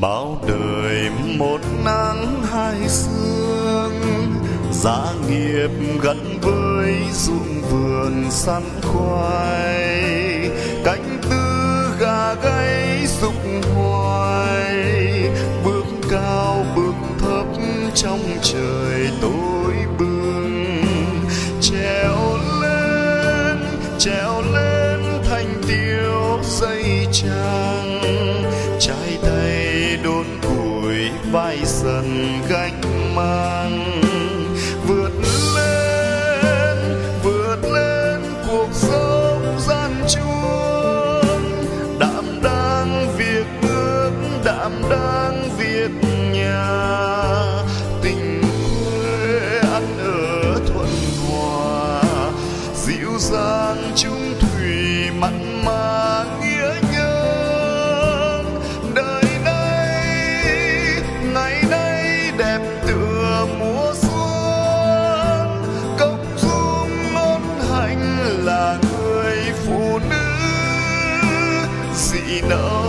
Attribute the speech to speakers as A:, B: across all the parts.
A: bao đời một nắng hai sương, giá nghiệp gắn với ruộng vườn săn khoai, cánh tư gà gáy sục hoài, bước cao bước thấp trong trời. Vai sần gánh mang. Vượt lên vượt lên cuộc sống gian chuông đảm đang việc nước đảm đang việc nhà know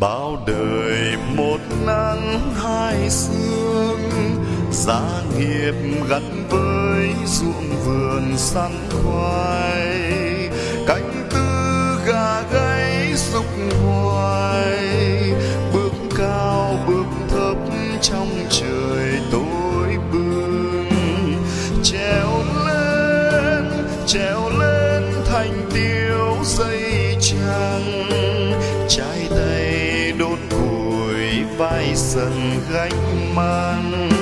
A: bao đời một nắng hai sương, giá nghiệp gắn với ruộng vườn săn khoai. Cánh tư gà gáy sục hoài, bước cao bước thấp trong trời tối bừng. Treo lên treo lên thành tiêu vai dần gánh mang